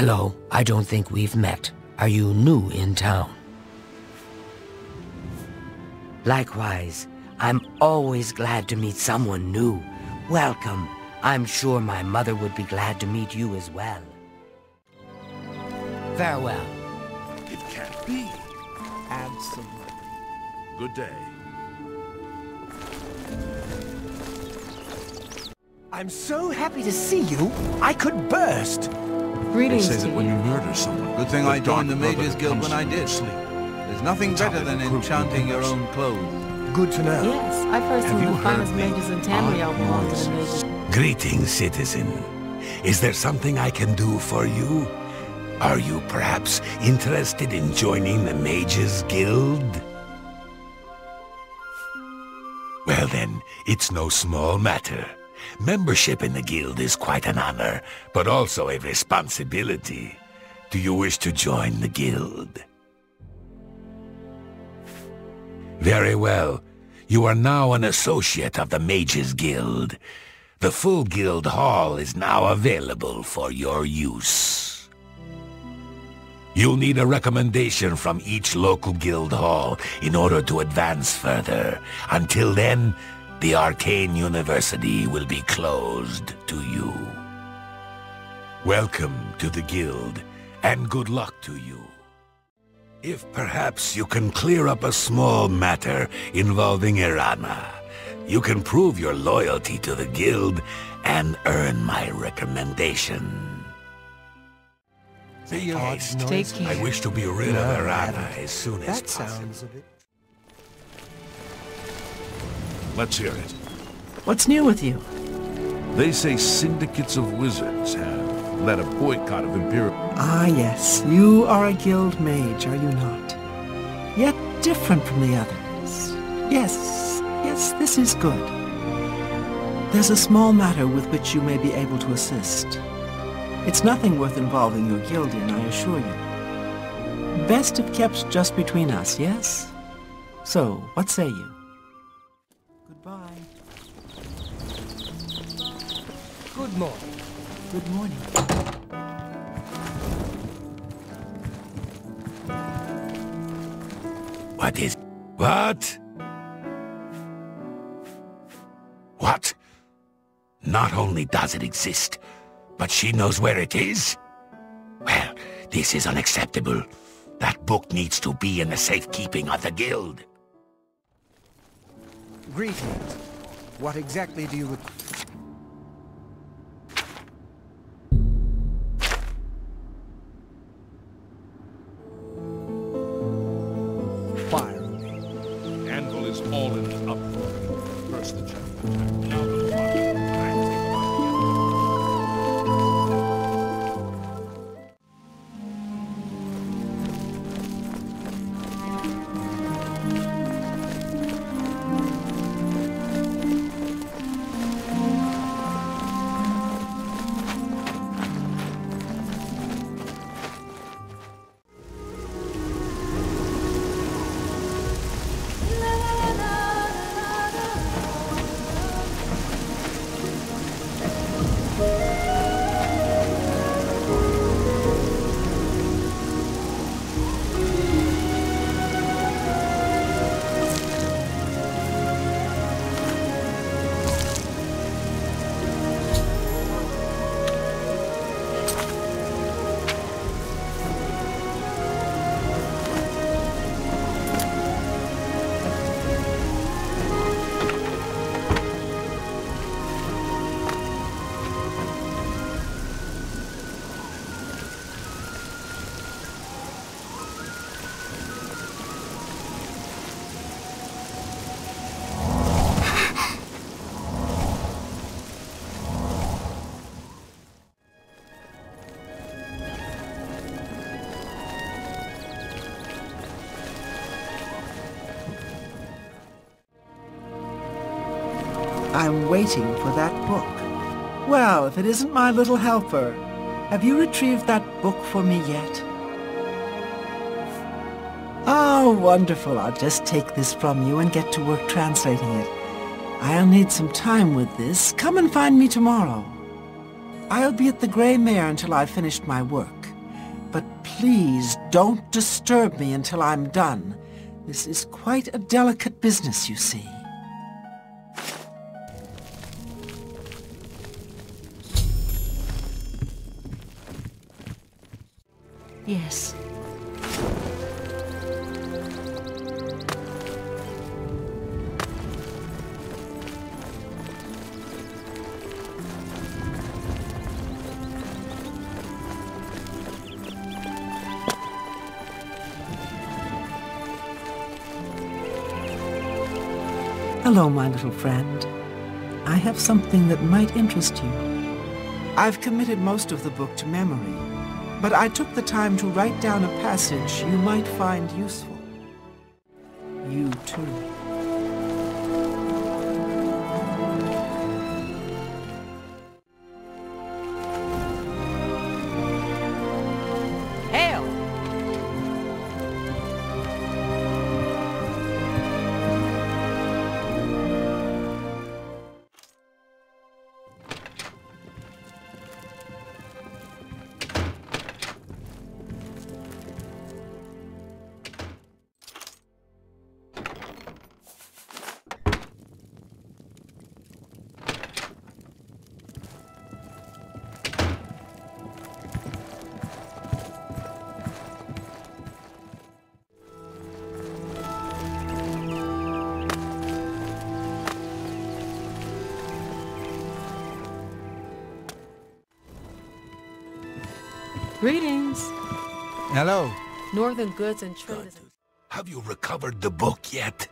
Hello, I don't think we've met. Are you new in town? Likewise, I'm always glad to meet someone new. Welcome. I'm sure my mother would be glad to meet you as well. Farewell. It can't be. Absolutely. Good day. I'm so happy to see you, I could burst. They say that when you. you murder someone, Good thing I joined the Mages Guild when I to you in did. sleep. There's nothing Top better than enchanting your own clothes. Good to know. Yes, I've heard some of the finest mages in Tamriel odd belong to the noises? mages. Greetings, citizen. Is there something I can do for you? Are you perhaps interested in joining the Mages Guild? Well then, it's no small matter. Membership in the guild is quite an honor, but also a responsibility. Do you wish to join the guild? Very well. You are now an associate of the Mages Guild. The full guild hall is now available for your use. You'll need a recommendation from each local guild hall in order to advance further. Until then, the Arcane University will be closed to you. Welcome to the guild, and good luck to you. If perhaps you can clear up a small matter involving Earana, you can prove your loyalty to the guild and earn my recommendation. The Make. Take care. I wish to be rid No, of I Earana haven't. as soon as That possible. Let's hear it. What's new with you? They say syndicates of wizards have led a boycott of Imperial... Ah, yes. You are a guild mage, are you not? Yet different from the others. Yes, yes, this is good. There's a small matter with which you may be able to assist. It's nothing worth involving your guild in, I assure you. Best if kept just between us, yes? So, what say you? Goodbye. Good morning. Good morning. What is... What? What? Not only does it exist, but she knows where it is? Well, this is unacceptable. That book needs to be in the safekeeping of the guild. Greetings. What exactly do you... I'm waiting for that book. Well, if it isn't my little helper, have you retrieved that book for me yet? Oh, wonderful. I'll just take this from you and get to work translating it. I'll need some time with this. Come and find me tomorrow. I'll be at the Grey Mare until I've finished my work. But please don't disturb me until I'm done. This is quite a delicate business, you see. Yes. Hello, my little friend. I have something that might interest you. I've committed most of the book to memory, but I took the time to write down a passage you might find useful. You too. Greetings. Hello. Northern Goods and Trade. Have you recovered the book yet?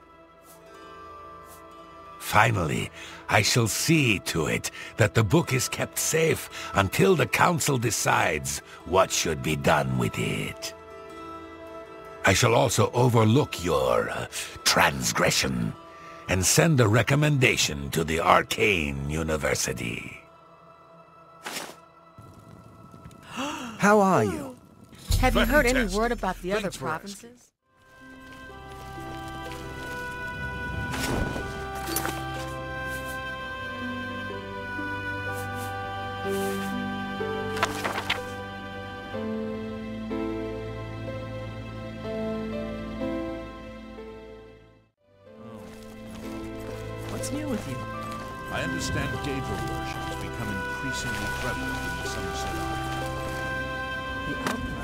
Finally, I shall see to it that the book is kept safe until the Council decides what should be done with it. I shall also overlook your uh, transgression and send a recommendation to the Arcane University. How are you? Have you heard any word about the other Thanks for asking. provinces? Oh. What's new with you? I understand Daedra worship has become increasingly prevalent in the Summerset the outcome.